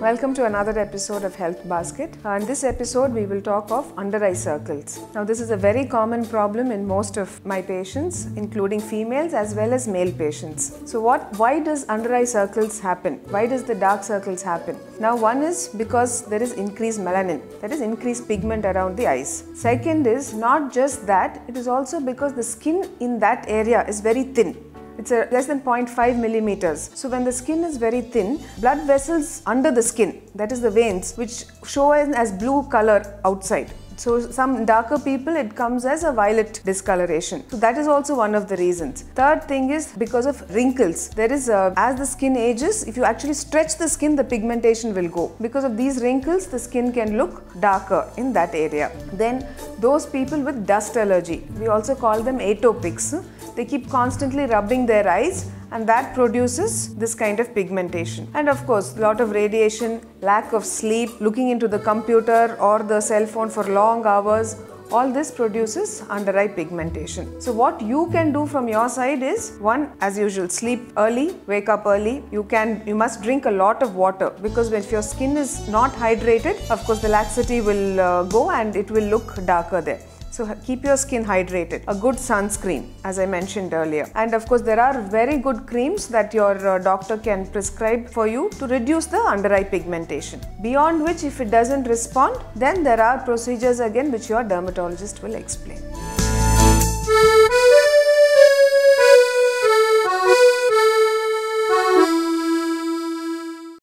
Welcome to another episode of Health Basket. Uh, in this episode, we will talk of under eye circles. Now, this is a very common problem in most of my patients, including females as well as male patients. So, what? Why does under eye circles happen? Why does the dark circles happen? Now, one is because there is increased melanin, that is increased pigment around the eyes. Second is not just that; it is also because the skin in that area is very thin. It's a less than 0.5 millimeters. So when the skin is very thin, blood vessels under the skin, that is the veins, which show as blue color outside. So some darker people it comes as a violet discoloration. So that is also one of the reasons. Third thing is because of wrinkles. There is a, as the skin ages, if you actually stretch the skin, the pigmentation will go. Because of these wrinkles, the skin can look darker in that area. Then those people with dust allergy, we also call them atopics they keep constantly rubbing their eyes and that produces this kind of pigmentation. And of course, a lot of radiation, lack of sleep, looking into the computer or the cell phone for long hours, all this produces under eye pigmentation. So what you can do from your side is one as usual sleep early, wake up early. You can you must drink a lot of water because if your skin is not hydrated, of course the laxity will uh, go and it will look darker there. So keep your skin hydrated. A good sunscreen, as I mentioned earlier. And of course, there are very good creams that your uh, doctor can prescribe for you to reduce the under eye pigmentation. Beyond which, if it doesn't respond, then there are procedures again which your dermatologist will explain.